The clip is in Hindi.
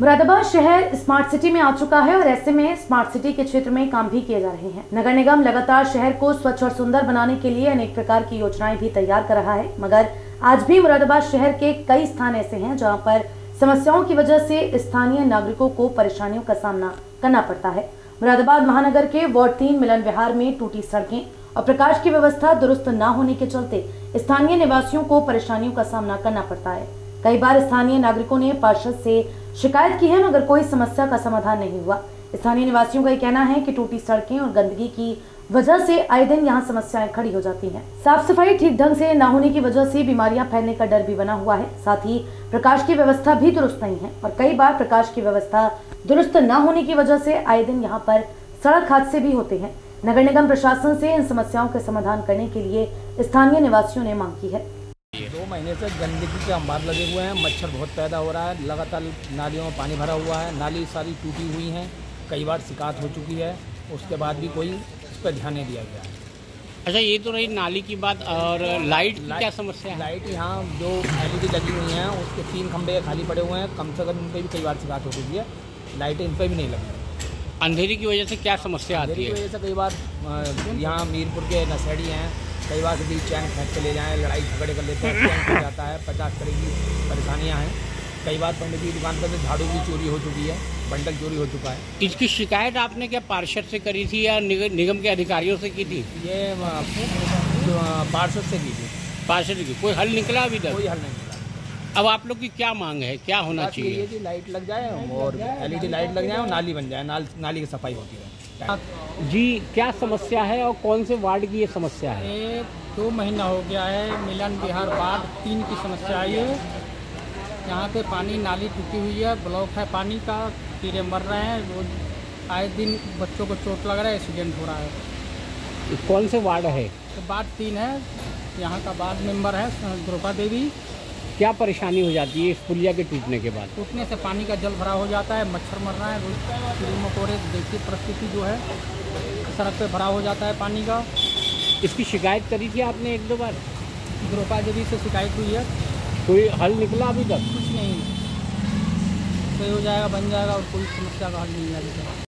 मुरादाबाद शहर स्मार्ट सिटी में आ चुका है और ऐसे में स्मार्ट सिटी के क्षेत्र में काम भी किए जा रहे हैं। नगर निगम लगातार शहर को स्वच्छ और सुंदर बनाने के लिए अनेक प्रकार की योजनाएँ भी तैयार कर रहा है, मगर आज भी मुरादाबाद शहर के कई स्थान ऐसे हैं जहाँ पर समस्याओं की वजह से स्थानीय नागरिकों को परेशानियों का सामना करना पड़ता है। मुरादाबाद महानगर के वार्ड तीन मिलन विहार में टूटी सड़कें और प्रकाश की व्यवस्था दुरुस्त न होने के चलते स्थानीय निवासियों को परेशानियों का सामना करना पड़ता है। कई बार स्थानीय नागरिकों ने पार्षद से शिकायत की है, मगर कोई समस्या का समाधान नहीं हुआ। स्थानीय निवासियों का ये कहना है कि टूटी सड़कें और गंदगी की वजह से आए दिन यहाँ समस्याएँ खड़ी हो जाती हैं। साफ़ सफ़ाई ठीक ढंग से न होने की वजह से बीमारियाँ फैलने का डर भी बना हुआ है। साथ ही प्रकाश की व्यवस्था भी दुरुस्त नहीं है, और कई बार प्रकाश की व्यवस्था दुरुस्त न होने की वजह से आए दिन यहाँ पर सड़क हादसे भी होते हैं। नगर निगम प्रशासन से इन समस्याओं के समाधान करने के लिए स्थानीय निवासियों ने मांग की है। दो महीने से गंदगी के अंबार लगे हुए हैं मच्छर बहुत पैदा हो रहा है लगातार नालियों में पानी भरा हुआ है नाली सारी टूटी हुई हैं कई बार शिकायत हो चुकी है उसके बाद भी कोई इस पर ध्यान नहीं दिया गया है। अच्छा ये तो रही नाली की बात और लाइट की क्या समस्या है? लाइट यहाँ जो एलईडी लगी हुई हैं उसके तीन खंभे खाली पड़े हुए हैं कम से कम उन पर भी कई बार शिकायत हो चुकी है लाइटें इन पर भी नहीं लगी अंधेरी की वजह से क्या समस्या आती है? वजह से कई बार यहाँ मीरपुर के नशेड़ी हैं कई बार कभी चैन खींच के ले जाएँ लड़ाई झगड़े कर लेते हैं चैन खींच जाता है पचास तरह की परेशानियाँ हैं। कई बार पंडित की दुकान पर से झाड़ू भी चोरी हो चुकी है बंडल चोरी हो चुका है। इसकी शिकायत आपने क्या पार्षद से करी थी या निगम के अधिकारियों से की थी? ये जो, पार्षद से की थी। पार्षद की कोई हल निकला अभी तक? कोई हल नहीं अब आप लोग की क्या मांग है? क्या होना चाहिए? लाइट लग जाए और एलईडी लाइट लग जाए और नाली बन जाए नाल, नाली की सफ़ाई होती है जी क्या समस्या है और कौन से वार्ड की ये समस्या है? ये दो महीना हो गया है मिलन बिहार वार्ड तीन की समस्या आई है। यहाँ पे पानी नाली टूटी हुई है ब्लॉक है पानी का कीड़े मर रहे हैं रोज आए दिन बच्चों को चोट लग रहा है एक्सीडेंट हो रहा है। कौन से वार्ड है? तो वार्ड तीन है यहाँ का वार्ड मेंबर है द्रौपा देवी। क्या परेशानी हो जाती है इस पुलिया के टूटने के बाद? टूटने से पानी का जल भरा हो जाता है मच्छर मर रहा है कीड़े मकोड़े देखिए परिस्थिति जो है सड़क पे भरा हो जाता है पानी का। इसकी शिकायत करी थी आपने एक दो बार? द्रौपा देवी से शिकायत हुई है। कोई हल निकला अभी तक? कुछ नहीं। सही हो जाएगा बन जाएगा और कोई समस्या का हल नहीं तक।